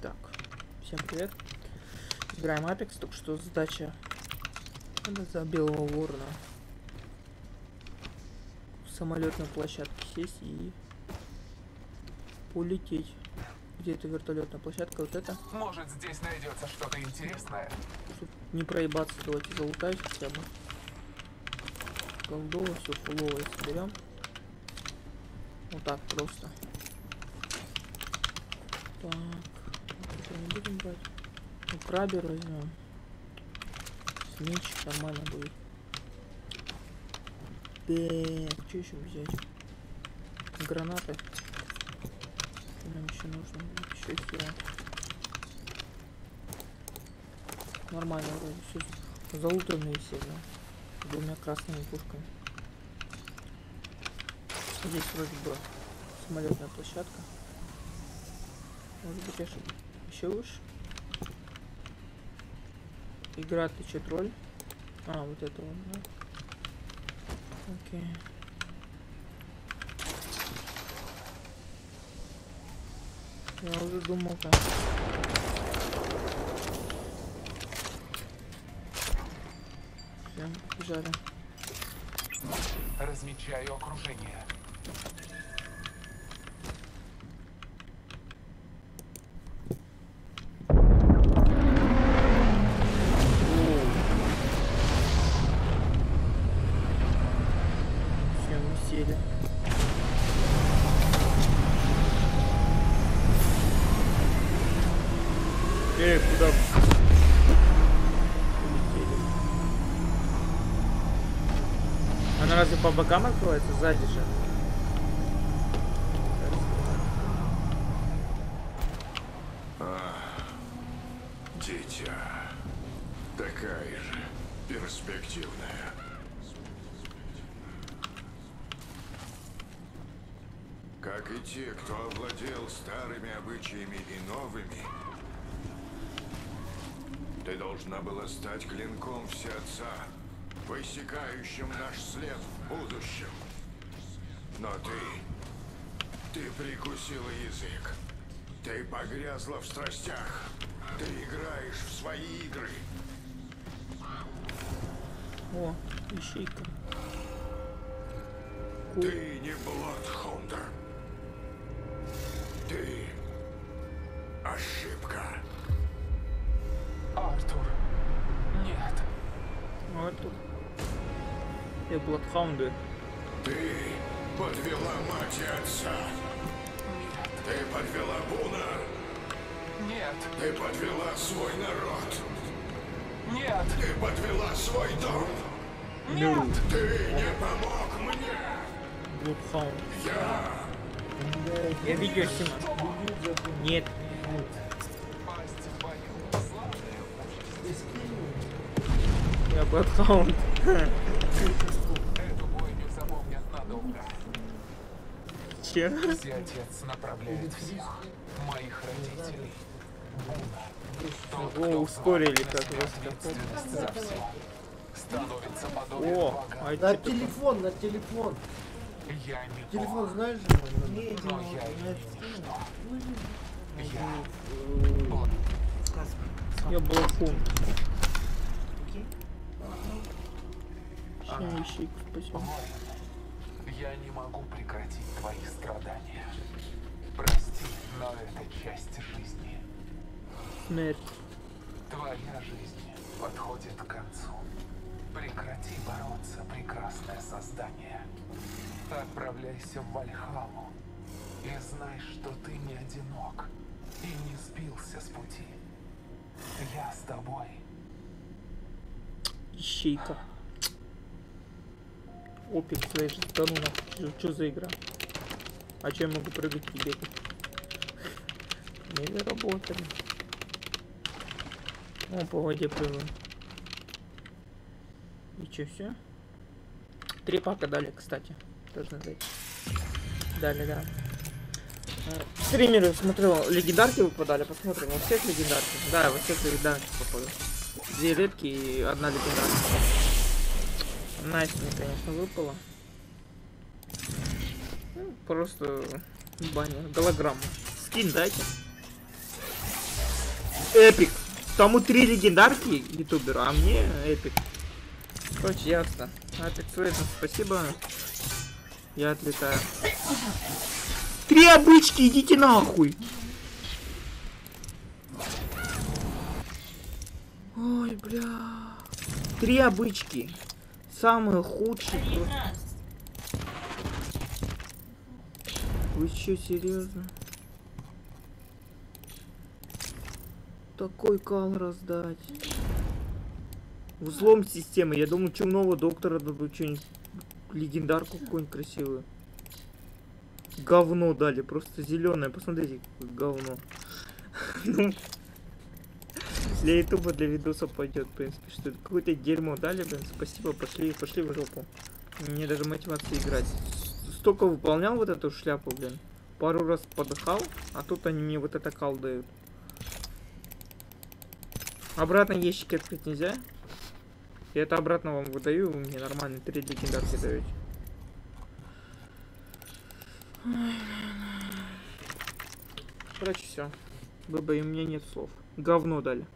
Так, всем привет. Играем Apex, только что задача надо за белого ворона в самолетной площадке сесть и улететь. Где эта вертолетная площадка? Вот это. Может, здесь найдется что-то интересное. Чтоб не проебаться, давайте залутаюсь хотя бы. Голдово, все фуловое соберем. Вот так просто. Так. Это не будем брать. Ну, крабер возьмем. Меч нормально будет. Так, что еще взять? Гранаты. Что нам еще нужно? Еще хера. Нормально вроде все залутанные все, да. Двумя красными пушками. Здесь вроде бы самолетная площадка. Может быть ошибка. Выше. Игра ты че тролль? А, вот это вот, да? Окей. Я уже думал так. Все, побежали. Размечаю окружение. Эй, куда? Улетели. Она разве по бокам открывается? Сзади же. Дитя. Такая же перспективная. Как и те, кто овладел старыми обычаями и новыми, должна была стать клинком Всеотца, высекающим наш след в будущем. Но ты... ты прикусила язык. Ты погрязла в страстях. Ты играешь в свои игры. О, ищейка. Ты не Блодхундер. Ты ошибка. Артур. Нет. Вот тут. И бладхаунды. Ты подвела мать и отца. Нет. Ты подвела Буна. Нет. Ты подвела свой народ. Нет. Ты подвела свой дом. Нет. Ты не помог мне. Блудхаунд. Я Я видео снимаю. Нет. Пасть Я бладхаунд. Эту бойню запомнят надолго. Че? Все отец направляет всех моих родителей. Буна. О, ускорили как раз О, а На телефон, на телефон. Я не Телефон Бог, знаешь же? но я не Я блокун. Еще ищейку спасибо. воин. Я не могу прекратить твои страдания. Прости, но это часть жизни. Смерть. Твоя жизнь подходит к концу. Прекрати бороться, прекрасное создание. Отправляйся в Вальхалу и знай, что ты не одинок и не сбился с пути. Я с тобой. Ищейка. Опик флеш, да ну нахуй, что за игра? А че я могу прыгать бегать? Не заработали. О, по воде прыгаю. И че, все? Три пака дали, кстати. Должны дать. Дали, да. Э, Стримеры, смотрю, легендарки выпадали, посмотрим. Во всех легендарки. Да, во всех легендарках попали. Две редкие и одна легендарная. Настя мне, конечно, выпала. Ну, Просто баня. Голограмма. Скин дайте. эпик. Тому три легендарки ютуберу, а мне эпик. Короче, ясно. Эпик Суэйзен, спасибо. Я отлетаю. Три обычки, идите нахуй. Ой, бля. Три обычки. Самые худшие. просто. Вы что, серьезно? Такой кал раздать. Взлом системы. Я думаю, чумного доктора дадут что-нибудь. Легендарку какую-нибудь красивую. Говно дали, просто зеленое. Посмотрите, какое говно. Для ютуба, для видоса пойдет, в принципе, что какое-то дерьмо дали, блин, спасибо, пошли, пошли в жопу. Мне даже мотивации играть. Столько выполнял вот эту шляпу, блин. Пару раз подыхал, а тут они мне вот это кал. Обратно ящики открыть нельзя. Я это обратно вам выдаю, вы мне нормально три легендарки даете. Короче, все. ББ, и у меня нет слов. Говно дали.